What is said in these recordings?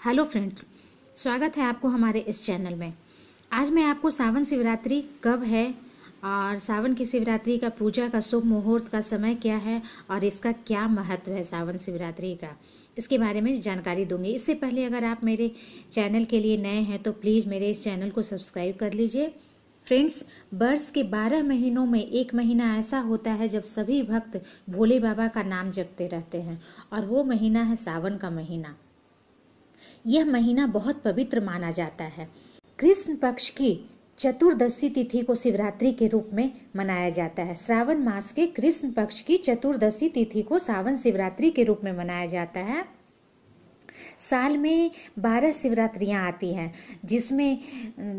Hello friends, स्वागत है आपको हमारे इस चैनल में। आज मैं आपको सावन शिवरात्रि कब है और सावन की शिवरात्रि का पूजा का शुभ मुहूर्त का समय क्या है और इसका क्या महत्व है सावन शिवरात्रि का, इसके बारे में जानकारी दूँगी। इससे पहले अगर आप मेरे चैनल के लिए नए हैं तो प्लीज़ मेरे इस चैनल को सब्सक्राइब कर लीजिए। फ्रेंड्स, वर्ष के बारह महीनों में एक महीना ऐसा होता है जब सभी भक्त भोले बाबा का नाम जपते रहते हैं और वो महीना है सावन का महीना। यह महीना बहुत पवित्र माना जाता है। कृष्ण पक्ष की चतुर्दशी तिथि को शिवरात्रि के रूप में मनाया जाता है। श्रावण मास के कृष्ण पक्ष की चतुर्दशी तिथि को सावन शिवरात्रि के रूप में मनाया जाता है। साल में बारह शिवरात्रियाँ आती हैं, जिसमें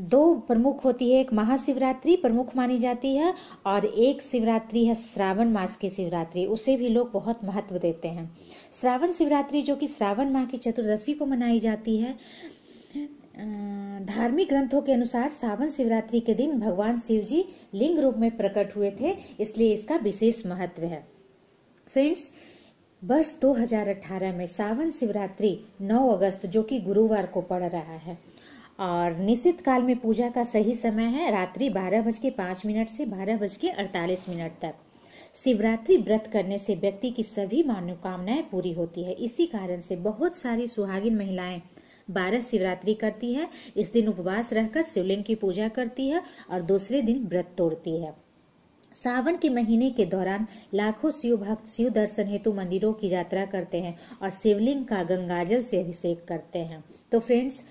दो प्रमुख होती है, एक महाशिवरात्रि प्रमुख मानी जाती है और एक शिवरात्रि है श्रावण मास की शिवरात्रि, उसे भी लोग बहुत महत्व देते हैं। श्रावण शिवरात्रि जो कि श्रावण माह की चतुर्दशी को मनाई जाती है धार्मिक ग्रंथों के अनुसार सावन शिवरात्रि के दिन भगवान शिव जी लिंग रूप में प्रकट हुए थे, इसलिए इसका विशेष महत्व है। फ्रेंड्स वर्ष 2018 में सावन शिवरात्रि 9 अगस्त, जो कि गुरुवार को पड़ रहा है। और निश्चित काल में पूजा का सही समय है रात्रि बारह बज के पाँच मिनट से बारह बज के अड़तालीस मिनट तक। शिवरात्रि व्रत करने से व्यक्ति की सभी मनोकामनाएँ पूरी होती है। इसी कारण से बहुत सारी सुहागिन महिलाएँ बारह शिवरात्रि करती है। इस दिन उपवास रहकर शिवलिंग की पूजा करती है और दूसरे दिन व्रत तोड़ती है। सावन के महीने के दौरान लाखों शिव भक्त शिव दर्शन हेतु मंदिरों की यात्रा करते हैं और शिवलिंग का गंगाजल से अभिषेक करते हैं। तो फ्रेंड्स,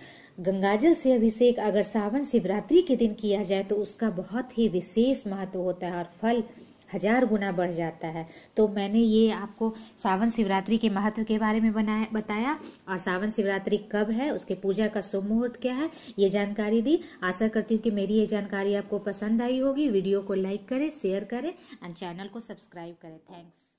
गंगाजल से अभिषेक अगर सावन शिवरात्रि के दिन किया जाए तो उसका बहुत ही विशेष महत्व होता है और फल हज़ार गुना बढ़ जाता है। तो मैंने ये आपको सावन शिवरात्रि के महत्व के बारे में बनाया, बताया। और सावन शिवरात्रि कब है, उसके पूजा का शुभ मुहूर्त क्या है, ये जानकारी दी। आशा करती हूँ कि मेरी ये जानकारी आपको पसंद आई होगी। वीडियो को लाइक करें, शेयर करें एंड चैनल को सब्सक्राइब करें। थैंक्स